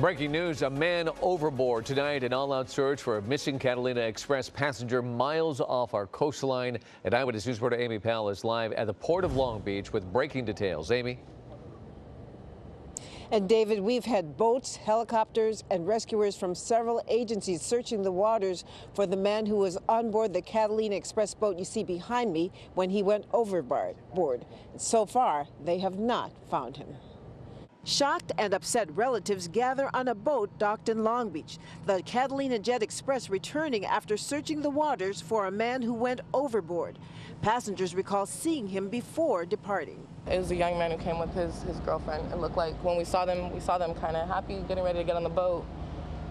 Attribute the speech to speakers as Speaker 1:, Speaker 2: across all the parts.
Speaker 1: Breaking news, a man overboard tonight. An all-out search for a missing Catalina Express passenger miles off our coastline. And Eyewitness News reporter Amy Powell is live at the Port of Long Beach with breaking details. Amy?
Speaker 2: And David, we've had boats, helicopters, and rescuers from several agencies searching the waters for the man who was on board the Catalina Express boat you see behind me when he went overboard. So far, they have not found him. Shocked and upset relatives gather on a boat docked in Long Beach. The Catalina Jet Express returning after searching the waters for a man who went overboard. Passengers recall seeing him before departing.
Speaker 3: It was a young man who came with his, his girlfriend. It looked like when we saw them, we saw them kind of happy, getting ready to get on the boat.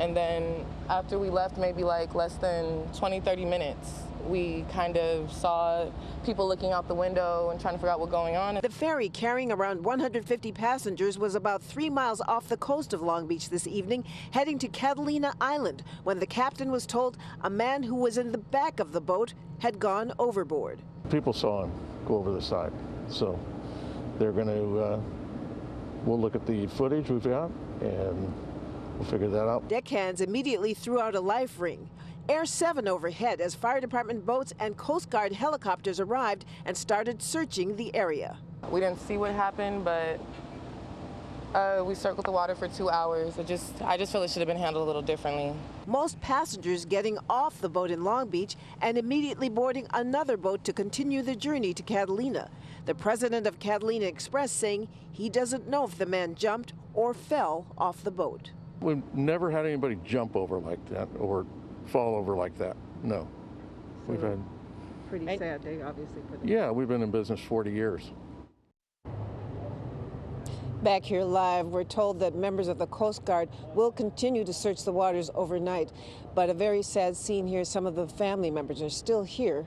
Speaker 3: And then after we left, maybe like less than 20, 30 minutes, we kind of saw people looking out the window and trying to figure out what's going on.
Speaker 2: The ferry carrying around 150 passengers was about three miles off the coast of Long Beach this evening, heading to Catalina Island, when the captain was told a man who was in the back of the boat had gone overboard.
Speaker 4: People saw him go over the side, so they're going to, uh, we'll look at the footage we've got and we'll figure that out.
Speaker 2: Deckhands immediately threw out a life ring. Air 7 overhead as fire department boats and Coast Guard helicopters arrived and started searching the area.
Speaker 3: We didn't see what happened, but uh, we circled the water for two hours. It just, I just feel it should have been handled a little differently.
Speaker 2: Most passengers getting off the boat in Long Beach and immediately boarding another boat to continue the journey to Catalina. The president of Catalina Express saying he doesn't know if the man jumped or fell off the boat.
Speaker 4: We've never had anybody jump over like that or fall over like that. No. So we've had
Speaker 2: pretty sad day, obviously. For
Speaker 4: them. Yeah, we've been in business 40 years.
Speaker 2: Back here live, we're told that members of the Coast Guard will continue to search the waters overnight. But a very sad scene here. Some of the family members are still here